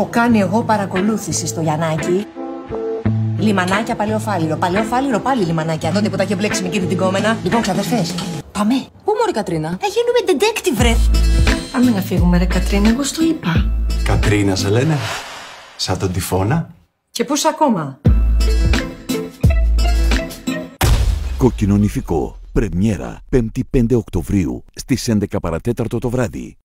Έχω κάνει εγώ παρακολούθηση στο Γιαννάκι. Λιμανάκια παλαιοφάλιρο. Παλαιοφάλιρο πάλι λιμανάκια. Τότε που τα είχε μπλέξει με εκείνη την κόμενα. Λοιπόν, ξαδερφές, πάμε. Πού μωρή Κατρίνα; Θα γίνουμε detective, ρε. Πάμε να φύγουμε, ρε Κατρίνα. Εγώ στο είπα. Κατρίνα σε λένε. Σαν τον τυφώνα. Και πώ ακόμα; Κοκκινονιφικό. Πρεμιέρα 5η 5 Οκτωβρίου στις 11 παρατέταρτο το βράδυ.